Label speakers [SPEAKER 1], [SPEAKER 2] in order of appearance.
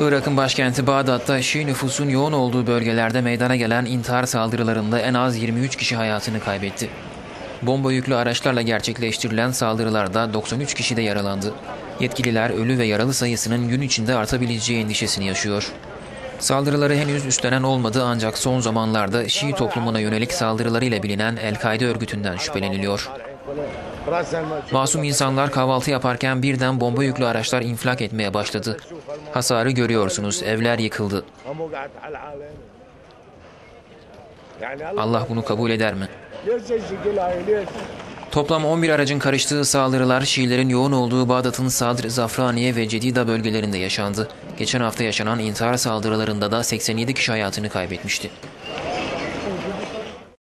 [SPEAKER 1] Irak'ın başkenti Bağdat'ta Şii nüfusun yoğun olduğu bölgelerde meydana gelen intihar saldırılarında en az 23 kişi hayatını kaybetti. Bomba yüklü araçlarla gerçekleştirilen saldırılarda 93 kişi de yaralandı. Yetkililer ölü ve yaralı sayısının gün içinde artabileceği endişesini yaşıyor. Saldırıları henüz üstlenen olmadı ancak son zamanlarda Şii toplumuna yönelik saldırılarıyla bilinen El-Kaide örgütünden şüpheleniliyor. Masum insanlar kahvaltı yaparken birden bomba yüklü araçlar infilak etmeye başladı. Hasarı görüyorsunuz, evler yıkıldı. Allah bunu kabul eder mi? Toplam 11 aracın karıştığı saldırılar Şiilerin yoğun olduğu Bağdat'ın Sadr, Zafraniye ve Cedida bölgelerinde yaşandı. Geçen hafta yaşanan intihar saldırılarında da 87 kişi hayatını kaybetmişti.